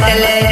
बाटले।